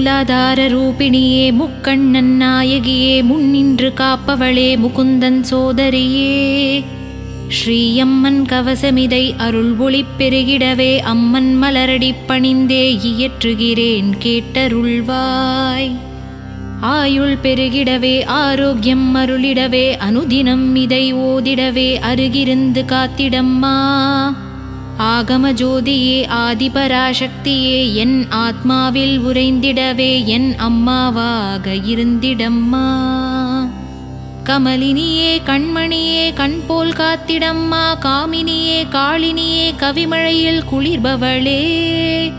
மூலாதார ரூபிணியே முக்கண்ணன் நாயகியே முன்னின்று காப்பவளே முகுந்தன் சோதரியே. ஸ்ரீயம்மன் கவசமிதை அருள் ஒளி பெருகிடவே அம்மன் மலரடி பணிந்தே இயற்றுகிறேன் கேட்டருள்வாய். ஆயுள் பெருகிடவே ஆரோக்கியம் அருளிடவே அனுதினம் இதை ஓதிடவே அருகிருந்து காத்திடம்மா. ஆகம ஜோதியே ஆதிபராசக்தியே என் ஆத்மாவில் உறைந்திடவே என் அம்மாவாக இருந்திடம்மா. கமலினியே கண்மணியே கண் போல் காத்திடம்மா காமினியே காளினியே கவிமழையில் குளிர்பவளே.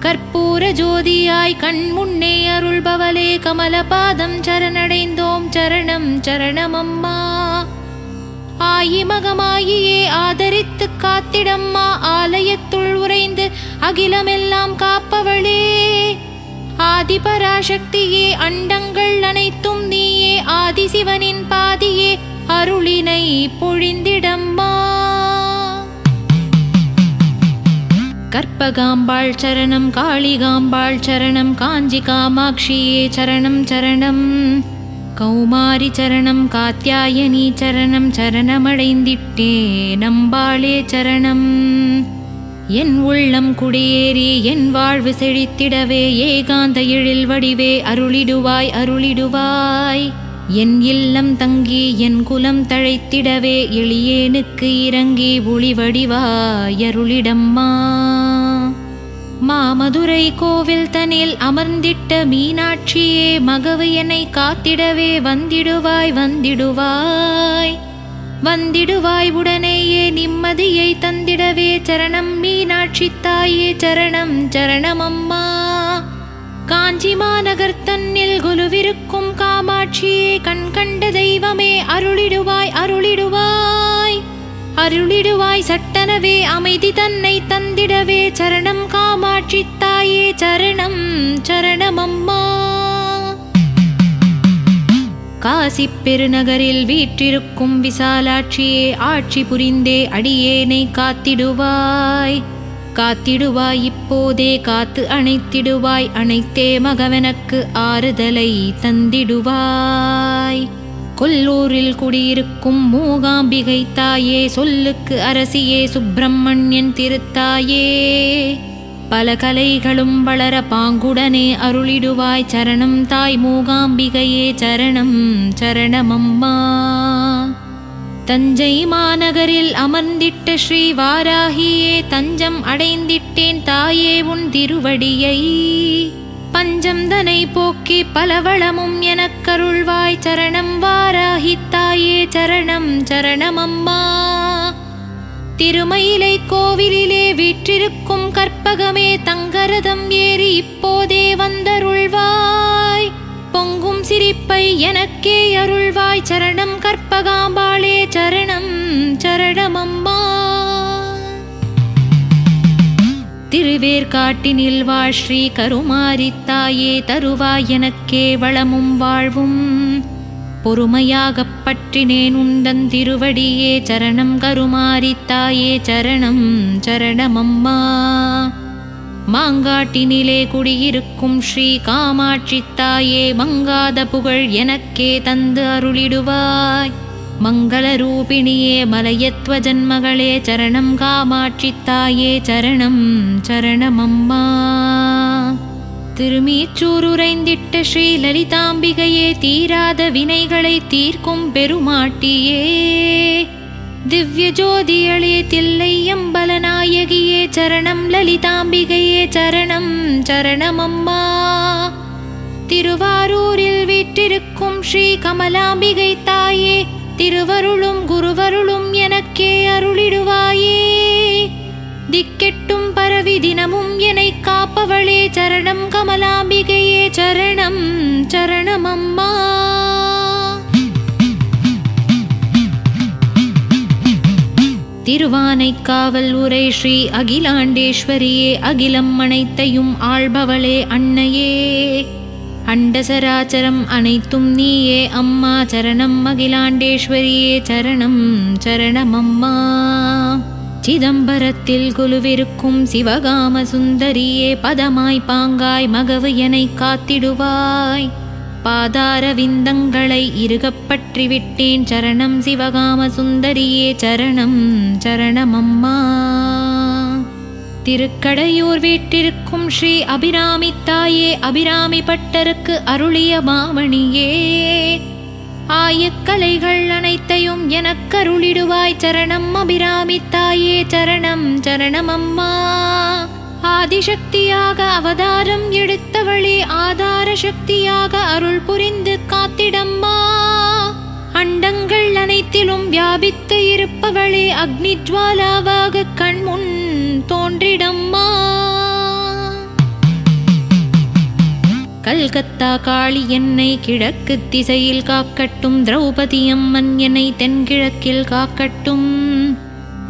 கற்பூர ஜோதியாய் கண் முன்னே அருள்பவளே கமலபாதம் சரணடைந்தோம் சரணம் சரணமம்மா. ஆயிமகமாயியே ஆதரித்து காத்திடம்மா ஆலயத்துள் உறைந்து அகிலமெல்லாம் காப்பவளே. ஆதிபராசக்தியே அண்டங்கள் அனைத்தும் நீயே ஆதிசிவனின் பாதியே அருளினை பொழிந்திடம்மா. கற்பகாம்பாள் சரணம் காளிகாம்பாள் சரணம் காஞ்சி காமாட்சியே சரணம் சரணம். கௌமாரி சரணம் காத்தியாயனி சரணம் சரணமடைந்திட்டே நம்பாளே சரணம். என் உள்ளம் குடியேறி என் வாழ்வு செழித்திடவே ஏகாந்த எழில் வடிவே அருளிடுவாய் அருளிடுவாய். என் இல்லம் தங்கி என் குலம் தழைத்திடவே எளியேனுக்கு இறங்கி ஒளி வடிவாய் அருளிடம்மா. மாமதுரை கோவில் தனில் அமர்ந்திட்ட மீனாட்சியே மகவு என்னை காத்திடவே வந்திடுவாய் வந்திடுவாய். வந்திடுவாய் உடனேயே நிம்மதியை தந்திடவே சரணம் மீனாட்சி தாயே சரணம் சரணம் அம்மா காஞ்சி மாநகர் தன்னில் குலுவிருக்கும் காமாட்சியே கண்கண்ட தெய்வமே அருளிடுவாய் அருளிடுவாய். அருளிடுவாய் சட்டனவே அமைதி தன்னை தந்திடவே சரணம் காமாட்சி தாயே சரணம் சரணம் அம்மா காசி பெருநகரில் வீற்றிருக்கும் விசாலாட்சியே ஆட்சி புரிந்தே அடியேனை காத்திடுவாய். காத்திடுவாய் இப்போதே காத்து அணைத்திடுவாய் அணைத்தே மகவனக்கு ஆறுதலை தந்திடுவாய். கொல்லூரில் குடியிருக்கும் மூகாம்பிகை தாயே சொல்லுக்கு அரசியே சுப்பிரமணியன் திருத்தாயே. பல கலைகளும் வளர பாங்குடனே அருளிடுவாய் சரணம் தாய் மூகாம்பிகையே சரணம் சரணமம்மா. தஞ்சை மாநகரில் அமர்ந்திட்ட ஸ்ரீ வாராகியே தஞ்சம் அடைந்திட்டேன் தாயே உன் திருவடியை. பஞ்சம் தனை போக்கி பலவளமும் எனக்கருள்வாய் சரணம் வாராகி தாயே சரணம் சரணமம்மா. திருமயிலை கோவிலிலே வீற்றிருக்கும் கற்பகமே தங்கரதம் ஏறி இப்போதே வந்தருள்வாய். பொங்கும் சிரிப்பை எனக்கே அருள்வாய் சரணம் கற்பகாம்பாளே சரணம் சரணமம்மா. திருவேற்காட்டினில் வாழ் ஸ்ரீ கருமாரித்தாயே தருவாய் எனக்கே வளமும் வாழ்வும். பொறுமையாகப் பற்றினேன் உந்தன் திருவடியே சரணம் கருமாரித்தாயே சரணம் சரணமம்மா. மாங்காட்டினிலே குடியிருக்கும் ஸ்ரீ காமாட்சித்தாயே மங்காத புகழ் எனக்கே தந்து அருளிடுவாய். மங்களரூபிணியே ரூபிணியே ஜன்மகளே சரணம் காமாட்சி தாயே சரணம் சரணமம்மா. திருமீச்சூருரைந்திட்ட ஸ்ரீ லலிதாம்பிகையே தீராத வினைகளை தீர்க்கும் பெருமாட்டியே. திவ்ய ஜோதியளே தில்லையம்பலநாயகியே சரணம் லலிதாம்பிகையே சரணம் சரணமம்மா. திருவாரூரில் வீற்றிருக்கும் ஸ்ரீ கமலாம்பிகை தாயே திருவருளும் குருவருளும் எனக்கே அருளிடுவாயே. திக்கெட்டும் பரவி தினமும் என்னை காப்பவளே சரணம் கமலாம்பிகையே சரணம் சரணம் சரணமம்மா. திருவானைக்காவல் உரை ஸ்ரீ அகிலாண்டேஸ்வரியே அகிலம் அனைத்தையும் ஆள்பவளே அன்னையே. அண்டசராச்சரம் அனைத்தும் நீயே அம்மா சரணம் மகிழாண்டேஸ்வரியே சரணம் சரணமம்மா. சிதம்பரத்தில் குழுவிருக்கும் சிவகாம சுந்தரியே பதமாய் பாங்காய் மகவு காத்திடுவாய். பாதார விந்தங்களை விட்டேன் சரணம் சிவகாம சுந்தரியே சரணம் சரணமம்மா. திருக்கடையூர் வீட்டிற்கும் ஸ்ரீ அபிராமி தாயே அபிராமி பட்டருக்கு அருளிய மாமணியே. ஆயக்கலைகள் அனைத்தையும் எனக்கருளிடுவாய் சரணம் அபிராமி தாயே சரணம் சரணமம்மா ஆதிசக்தியாக அவதாரம் எடுத்தவளே ஆதார சக்தியாக அருள் புரிந்து காத்திடம்மா. அண்டங்கள் அனைத்திலும் வியாபித்து இருப்பவளே அக்னி கண்முன் தோன்றிடம்மா. கல்கத்தா காளி என்னை கிழக்கு திசையில் காக்கட்டும். திரௌபதி அம்மன் என்னை தென்கிழக்கில் காக்கட்டும்.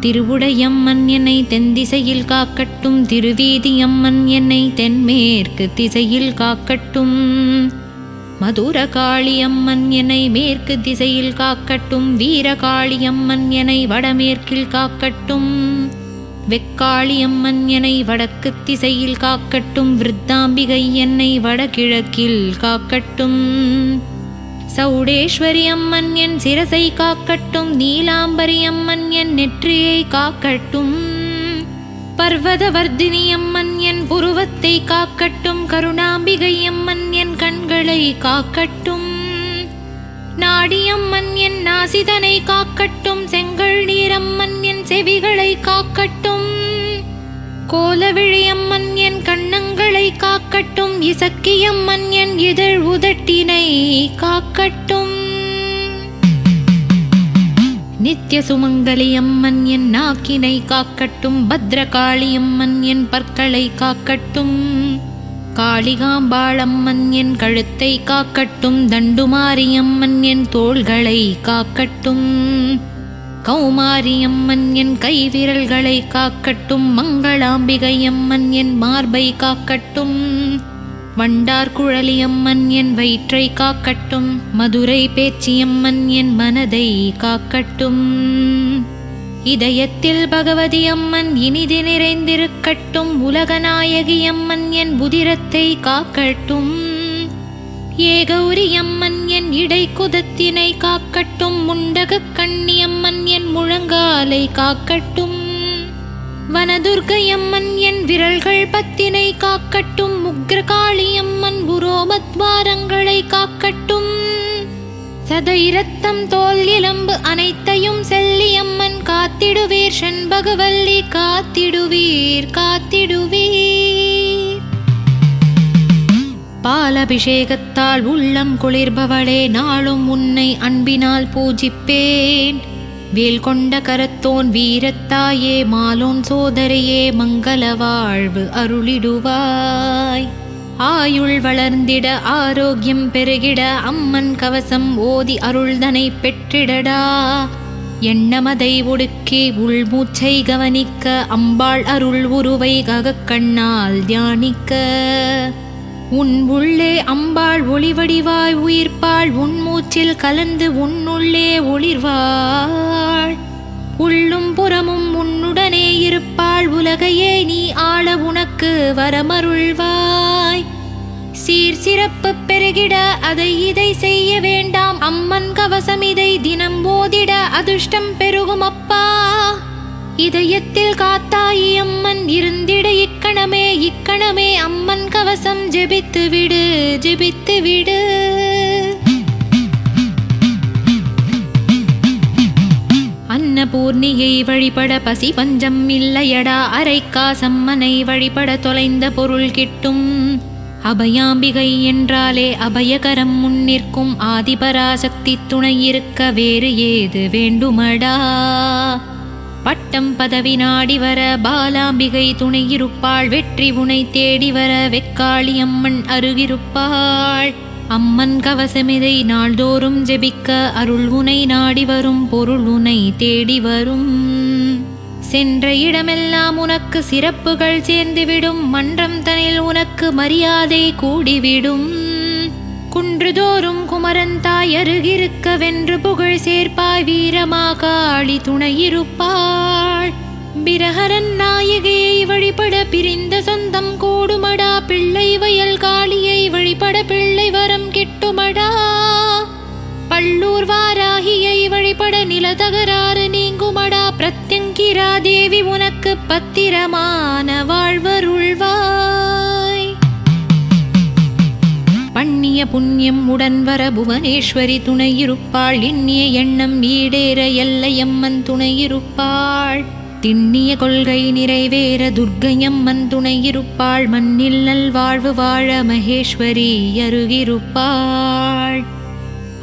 திருவுடையம்மன் என்னை தென் திசையில் காக்கட்டும். திருவீதி அம்மன் என்னை தென்மேற்கு திசையில் காக்கட்டும். மதுர காளியம்மன் என்னை மேற்கு திசையில் காக்கட்டும். வீரகாளி அம்மன் என்னை வடமேற்கில் காக்கட்டும். வெக்காளியம்மன் என்னை வடக்கு திசையில் காக்கட்டும் விருத்தாம்பிகை என்னை வடகிழக்கில் காக்கட்டும். சௌடேஸ்வரி அம்மன் என் சிரசை காக்கட்டும் நீலாம்பரி அம்மன் என் நெற்றியை காக்கட்டும். பர்வதவர்தினி அம்மன் என் புருவத்தை காக்கட்டும் கருணாம்பிகை அம்மன் என் கண்களை காக்கட்டும். நாடியம்மன் என் நாசிதனை காக்கட்டும் செங்கல் நீரம்மன் செவிகளை காக்கட்டும். கோலவிழியம்மன் என் கண்ணங்களை காக்கட்டும். இசக்கியம்மன் என் இதழ் உதட்டினை காக்கட்டும். நித்ய சுமங்கலி அம்மன் என் நாக்கினை காக்கட்டும். பத்ரகாளி அம்மன் என் பற்களை காக்கட்டும். காளிகாம்பாளம்மன் என் கழுத்தை காக்கட்டும். தண்டுமாரியம்மன் என் தோள்களை காக்கட்டும். கௌமாரியம்மன் என் கைவிரல்களை காக்கட்டும் மங்களாம்பிகை அம்மன் என் மார்பை காக்கட்டும் வண்டார் குழலியம்மன் என் வயிற்றை காக்கட்டும் மதுரை பேச்சியம்மன் என் மனதை காக்கட்டும். இதயத்தில் பகவதி அம்மன் இனிது நிறைந்திருக்கட்டும் உலகநாயகி அம்மன் என் புதிரத்தை காக்கட்டும். ஏகௌரி அம்மன் என் இடை குதத்தினை காக்கட்டும் முண்டகக் கண்ணியம்மன் என் முழங்காலை காக்கட்டும். வனதுர்கையம்மன் என் விரல்கள் பத்தினை காக்கட்டும் உக்ரகாளி அம்மன் புரோமத்வாரங்களை காக்கட்டும். சதைரத்தம் தோல் இலம்பு அனைத்தையும் செல்லியம்மன் காத்திடுவீர் செண்பகவல்லி காத்திடுவீர் காத்திடுவீர். பாலபிஷேகத்தால் உள்ளம் குளிர்பவளே நாளும் உன்னை அன்பினால் பூஜிப்பேன். வேல் கொண்ட கரத்தோன் வீரத்தாயே மாலோன் சோதரையே மங்கள வாழ்வு அருளிடுவாய். ஆயுள் வளர்ந்திட ஆரோக்கியம் பெருகிட அம்மன் கவசம் ஓதி அருள்தனை பெற்றிடடா. எண்ணமதை ஒடுக்கி உள்மூச்சை கவனிக்க அம்பாள் அருள் உருவை ககக்கண்ணால் தியானிக்க. உன் உள்ளே அம்பாள் ஒளிவடிவாய் உயிர்ப்பாள் உன் மூச்சில் கலந்து உன்னுள்ளே ஒளிர்வாள். உள்ளும் புறமும் உன்னுடனே இருப்பாள் உலகையே நீ ஆள உனக்கு வரமருள்வாய். சீர் சிறப்பு பெருகிட அதை இதை செய்ய வேண்டாம். அம்மன் கவசம் இதை தினம் ஓதிட அதிர்ஷ்டம் பெருகும் அப்பா. இதயத்தில் காத்தாயி அம்மன் இருந்திட இக்கணமே இக்கணமே அம்மன் கவசம் ஜெபித்து விடு ஜெபித்து விடு. அன்னபூர்ணியை வழிபட பசி பஞ்சம் இல்லையடா அரைக்காசம்மனை வழிபட தொலைந்த பொருள் கிட்டும். அபயாம்பிகை என்றாலே அபயகரம் முன்னிற்கும் ஆதிபராசக்தி துணை இருக்க வேறு ஏது வேண்டுமடா. பட்டம் பதவி நாடி வர பாலாம்பிகை துணையிருப்பாள் வெற்றி உனை தேடி வர வெக்காளி அம்மன் அருகிருப்பாள். அம்மன் கவசமிதை நாள்தோறும் ஜெபிக்க அருள் உனை நாடி வரும் பொருள் உனை தேடி வரும். சென்ற இடமெல்லாம் உனக்கு சிறப்புகள் சேர்ந்துவிடும் மன்றம் தனில் உனக்கு மரியாதை கூடிவிடும். குன்றுதோறும் குமரன் தாய் அருகிருக்க வென்று புகழ் சேர்ப்பாய் வீரமாகாளி துணையிருப்பாள். பிரஹரன் நாயகியை வழிபட பிரிந்த சொந்தம் கூடுமடா. பிள்ளை வயல் காளியை வழிபட பிள்ளை வரம் கிட்டுமடா. பள்ளூர் வாராகியை வழிபட நிலதகராறு நீங்குமடா. பிரத்யங்கிரா தேவி உனக்கு பத்திரமான வாழ்வருள்வா. பண்ணிய புண்ணியம் உடன் வர புவனேஸ்வரி துணையிருப்பாள். எண்ணிய எண்ணம் ஈடேற எல்லையம்மன் துணையிருப்பாள். திண்ணிய கொள்கை நிறைவேற துர்க்கையம்மன் துணையிருப்பாள். மண்ணில் நல்வாழ்வு வாழ மகேஸ்வரி அருகிருப்பாள்.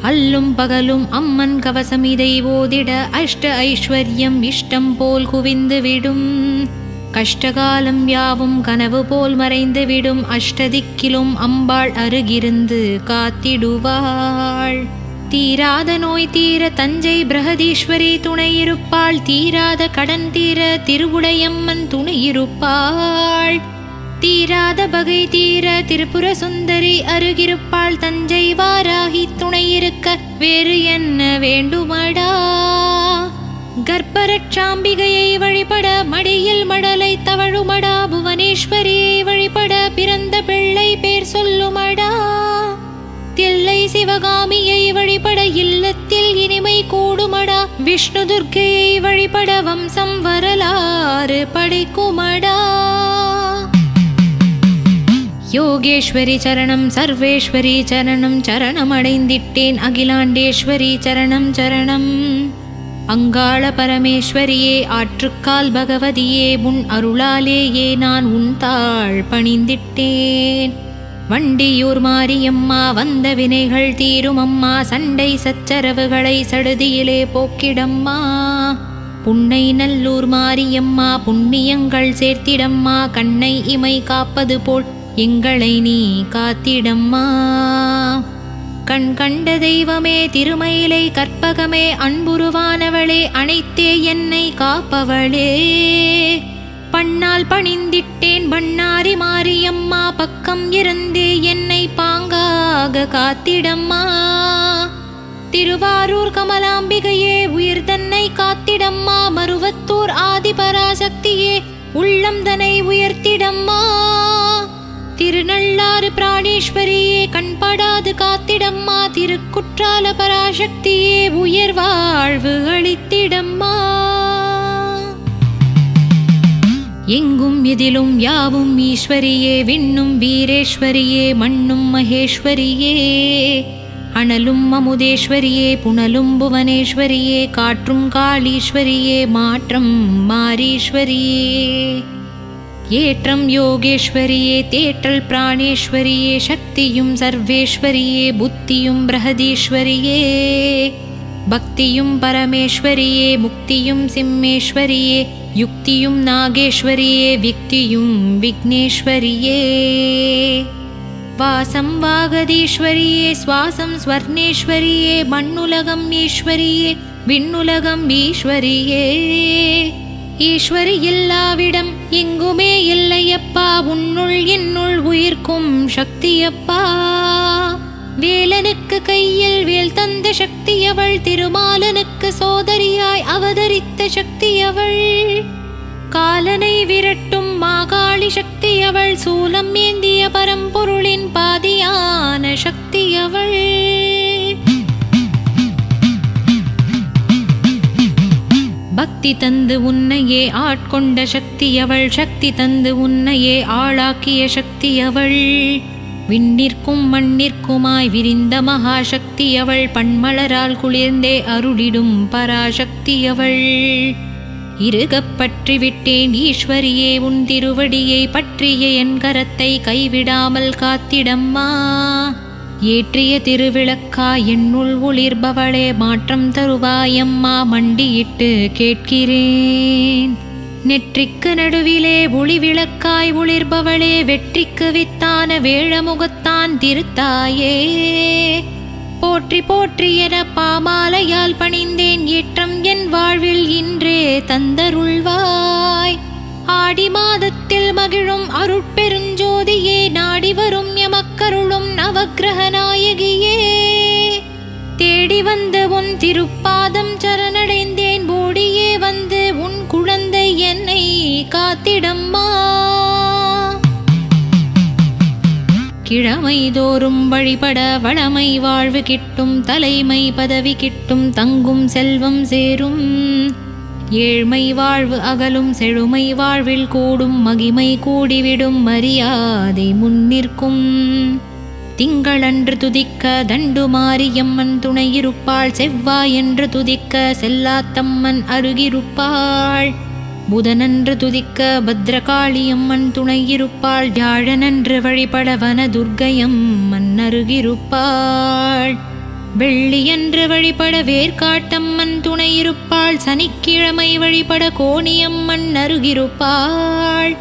அல்லும் பகலும் அம்மன் கவசம் இதை ஓதிட அஷ்ட ஐஸ்வர்யம் இஷ்டம் போல் குவிந்து விடும். கஷ்டகாலம் யாவும் கனவு போல் மறைந்து விடும் அஷ்டதிக்கிலும் அம்பாள் அருகிருந்து காத்திடுவாள். தீராத நோய் தீர தஞ்சை பிரகதீஸ்வரி துணையிருப்பாள் தீராத கடன் தீர திருவுடையம்மன் துணையிருப்பாள் தீராத பகை தீர திருப்புர சுந்தரி அருகிருப்பாள். தஞ்சை வாராகி துணையிருக்க வேறு என்ன வேண்டுமடா? கர்ப்பரட்சாம்பிகையை வழிபட மடியில் மடலை தவழுமடா புவனேஸ்வரியை வழிபட பிறந்த பிள்ளை பேர் சொல்லுமடா. தில்லை சிவகாமியை வழிபட இல்லத்தில் இனிமை கூடுமடா. விஷ்ணு துர்க்கையை வழிபட வம்சம் வரலாறு படைக்குமடா. யோகேஸ்வரி சரணம் சர்வேஸ்வரி சரணம் சரணம் அடைந்திட்டேன். அகிலாண்டேஸ்வரி சரணம் சரணம். அங்காள பரமேஸ்வரியே ஆற்றுக்கால் பகவதியே உன் அருளாலேயே நான் உன் தாழ் பணிந்திட்டேன். வண்டியூர் மாரியம்மா வந்த வினைகள் தீரும் அம்மா சண்டை சச்சரவுகளை சடுதியிலே போக்கிடம்மா. புன்னை நல்லூர் மாரியம்மா புண்ணியங்கள் சேர்த்திடம்மா கண்ணை இமை காப்பது போல் எங்களை நீ காத்திடம்மா. கண் கண்ட தெய்வமே திருமயிலை கற்பகமே அன்புருவானவளே அனைத்தே என்னை காப்பவளே. பண்ணால் பணிந்திட்டேன் பண்ணாரி மாரியம்மா பக்கம் இருந்தே என்னை பாங்காக காத்திடம்மா. திருவாரூர் கமலாம்பிகையே உயிர் தன்னை காத்திடம்மா. மருவத்தூர் ஆதிபராசக்தியே உள்ளம் தன்னை உயர்த்திடம்மா. திருநள்ளாறு பிராணேஸ்வரியே கண்படாது காத்திடம்மா. திருக்குற்றால பராசக்தியே உயர் வாழ்வு அளித்திடம்மா. எங்கும் எதிலும் யாவும் ஈஸ்வரியே விண்ணும் வீரேஸ்வரியே மண்ணும் மகேஸ்வரியே. அனலும் அமுதேஸ்வரியே புனலும் புவனேஸ்வரியே காற்றும் காளீஸ்வரியே மாற்றம் மாரீஸ்வரியே. एट्रं योगेश्वरिये तेट्रल्प्राणेश्वरिये शक्तियं सर्वेश्वरिये बुद्धियं बृहदीश्वरिये भक्तियं परमेश्वरिये मुक्तियं सिंहेश्वरिये युक्तियं नागेश्वरिये विक्तियुं विघ्नेश्वरिये। वासं वागधीश्वरिये स्वासं स्वर्णेश्वरिये मण्णुलगं ईश्वरिये विण्णुलगम्बीश्वये ஈஸ்வரி எல்லாவிடம் எங்குமே இல்லையப்பா. உன்னுள் என்னுள் உயிர்க்கும் சக்தியப்பா. வேலனுக்கு கையில் வேல் தந்த சக்தியவள் திருமாலனுக்கு சோதரியாய் அவதரித்த சக்தியவள். காலனை விரட்டும் மாகாளி சக்தியவள் சூலம் ஏந்திய பரம்பொருளின் பாதியான சக்தியவள். பக்தி தந்து உன்னையே ஆட்கொண்ட சக்தியவள் சக்தி தந்து உன்னையே ஆளாக்கிய சக்தியவள். விண்ணிற்கும் மண்ணிற்குமாய் விரிந்த மகாசக்தியவள் பண்மலரால் குளிர்ந்தே அருளிடும் பராசக்தி அவள் இருகப்பற்றி விட்டேன் ஈஸ்வரியே உன் திருவடியை பற்றிய என் கரத்தை கைவிடாமல் காத்திடம்மா. ஏற்றிய திருவிளக்கா என்னுள் ஒளிர்பவளே மாற்றம் தருவாயம்மா மண்டியிட்டு கேட்கிறேன். நெற்றிக்கு நடுவிலே ஒளி விளக்காய் ஒளிர்பவளே வெற்றிக்கு வித்தான வேழமுகத்தான் திருத்தாயே. போற்றி போற்றி என பாமாலையால் பணிந்தேன் ஏற்றம் என் வாழ்வில் இன்றே தந்தருள்வாய். ஆடி மாதத்தில் மகிழும் அருட்பெருஞ்சோதியே நாடி வரும் எமக்கருளும் நவக்கிரக நாயகியே தேடி வந்த உன் திருப்பாதம் சரணடைந்தேன் ஓடியே வந்து உன் குழந்தை என்னை காத்திடம்மா. கிழமை தோறும் வழிபட வளமை வாழ்வு கிட்டும் தலைமை பதவி கிட்டும் தங்கும் செல்வம் சேரும். ஏழ்மை வாழ்வு அகலும் செழுமை வாழ்வில் கூடும் மகிமை கூடிவிடும் மரியாதை முன்னிற்கும் திங்களன்று துதிக்க தண்டு மாரியம்மன் துணையிருப்பாள் செவ்வாய் என்று துதிக்க செல்லாத்தம்மன் அருகிருப்பாள். புதனன்று துதிக்க பத்ரகாளியம்மன் துணையிருப்பாள் வியாழனன்று வழிபட வன துர்க்கையம்மன் அருகிருப்பாள். வெள்ளியன்று வழிபட வேர்க்காட்டம்மன் இருப்பாள் சனிக்கிழமை வழிபட கோணியம்மன் அருகிருப்பாள்.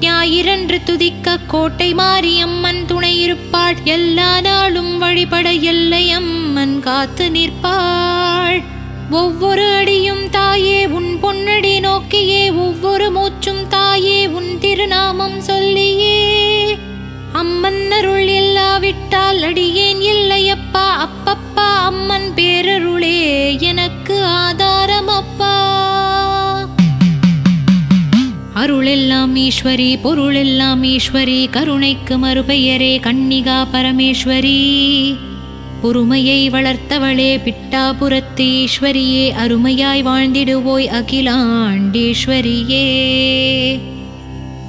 ஞாயிறன்று துதிக்க கோட்டை மாரியம்மன் துணையிருப்பாள். எல்லா நாளும் வழிபட எல்லையம்மன் காத்து நிற்பாள். ஒவ்வொரு அடியும் தாயே உன் பொன்னடி நோக்கியே ஒவ்வொரு மூச்சும் தாயே உன் திருநாமம் சொல்லியே. அம்மன் அருள் இல்லாவிட்டால் அடியேன் இல்லையப்பா அப்பப்பா அம்மன் பேரருளே என பொருளெல்லாம் ஈஸ்வரி பொருளெல்லாம் ஈஸ்வரி கருணைக்கு மறுபெயரே கன்னிகா பரமேஸ்வரி. பொறுமையை வளர்த்தவளே பிட்டாபுரத்து ஈஸ்வரியே அருமையாய் வாழ்ந்திடுவோய் அகிலாண்டீஸ்வரியே.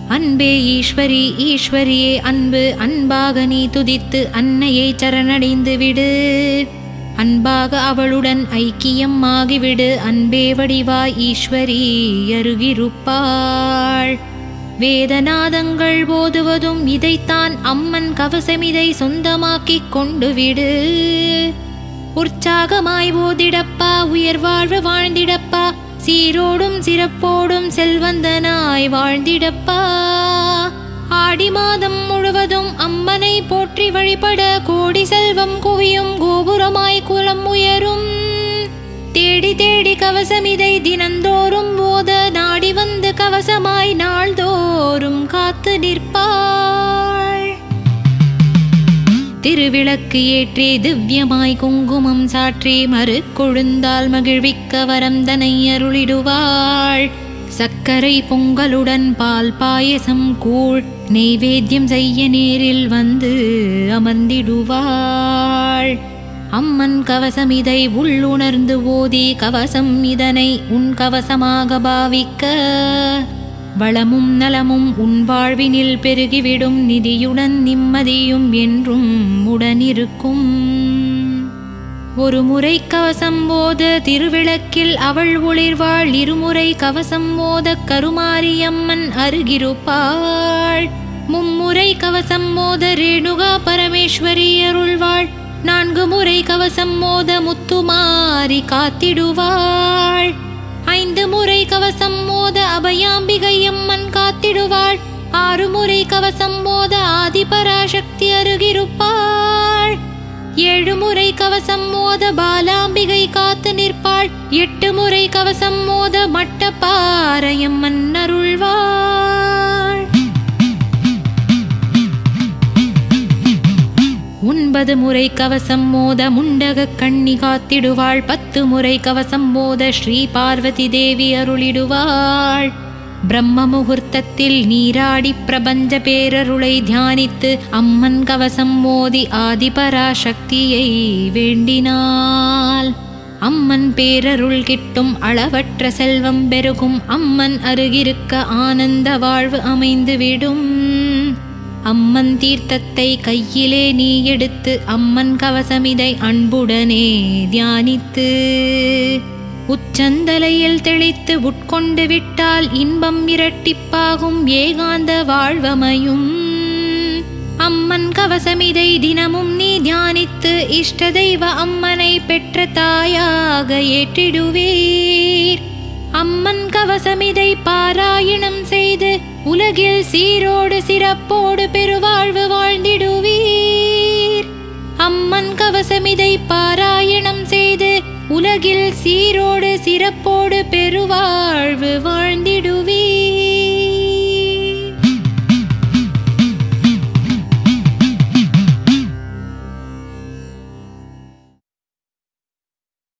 அன்பே ஈஸ்வரி ஈஸ்வரியே அன்பு அன்பாக நீ துதித்து அன்னையை சரணடைந்து விடு அன்பாக அவளுடன் ஐக்கியம் ஆகிவிடு. அன்பே வடிவாய் ஈஸ்வரி அருகிருப்பாள். வேதநாதங்கள் போதுவதும் இதைத்தான் அம்மன் கவசமிதை சொந்தமாக்கிக் கொண்டு விடு உற்சாகமாய் ஓதிடப்பா உயர் வாழ்வு வாழ்ந்திடப்பா. சீரோடும் சிறப்போடும் செல்வந்தனாய் வாழ்ந்திடப்பா. ஆடி மாதம் முழுவதும் அம்மனை போற்றி வழிபட கோடி செல்வம் குவியும் கோபுரமாய் குலம் உயரும். தேடி தேடி கவசம் இதை தினந்தோறும் போத நாடி வந்து கவசமாய் நாள்தோறும் காத்து நிற்பாள். திருவிளக்கு ஏற்றி திவ்யமாய் குங்குமம் சாற்றி மறு கொழுந்தால் மகிழ்விக்க வரம் தனை அருளிடுவாள். சர்க்கரை பொங்கலுடன் பால் பாயசம் கூழ் நெய்வேத்தியம் செய்ய நேரில் வந்து அமர்ந்திடுவாள். அம்மன் கவசம் இதை உள்ளுணர்ந்து ஓதி கவசம் இதனை உன் கவசமாக பாவிக்க. வளமும் நலமும் உன் வாழ்வினில் பெருகிவிடும் நிதியுடன் நிம்மதியும் என்றும் உடனிருக்கும். ஒரு முறை கவசம் போத திருவிளக்கில் அவள் ஒளிர்வாள் இருமுறை கவசம் போத கருமாரியம்மன் அருகிருப்பாள். மும்முறை கவசம் மோத ரேணுகா பரமேஸ்வரி அருள்வாள் நான்கு முறை கவசம் மோத முத்துமாரி காத்திடுவாள். ஐந்து முறை கவசம் மோத அபயாம்பிகை அம்மன் காத்திடுவாள் ஆறு முறை கவசம் மோத ஆதிபராசக்தி அருகிருப்பாள். ஏழு முறை கவசம் மோத பாலாம்பிகை காத்து நிற்பாள். எட்டு முறை கவசம் மோத மட்டப்பாறையம்மன் அருள்வாள் ஒன்பது முறை கவசம் மோத முண்டக கண்ணி காத்திடுவாள். பத்து முறை கவசம் மோத ஸ்ரீ பார்வதி தேவி அருளிடுவாள். பிரம்ம முகூர்த்தத்தில் நீராடி பிரபஞ்ச பேரருளை தியானித்து அம்மன் கவசம் மோதி ஆதிபராசக்தியை வேண்டினாள் அம்மன் பேரருள் கிட்டும் அளவற்ற செல்வம் பெருகும் அம்மன் அருகிருக்க ஆனந்த வாழ்வு அமைந்துவிடும் அம்மன் தீர்த்தத்தை கையிலே நீ எடுத்து அம்மன் கவசமிதை அன்புடனே தியானித்து உச்சந்தலையில் தெளித்து உட்கொண்டு விட்டால் இன்பம் இரட்டிப்பாகும் ஏகாந்த வாழ்வமையும். அம்மன் கவசமிதை தினமும் நீ தியானித்து இஷ்ட தெய்வ அம்மனை பெற்ற தாயாக ஏற்றிடுவீர். அம்மன் கவசமிதை பாராயணம் செய்து உலகில் சீரோடு சிறப்போடு பெருவாழ்வு வாழ்ந்திடுவீர். அம்மன் கவசமிதை பாராயணம் செய்து உலகில் சீரோடு சிறப்போடு பெருவாழ்வு வாழ்ந்திடுவீர்.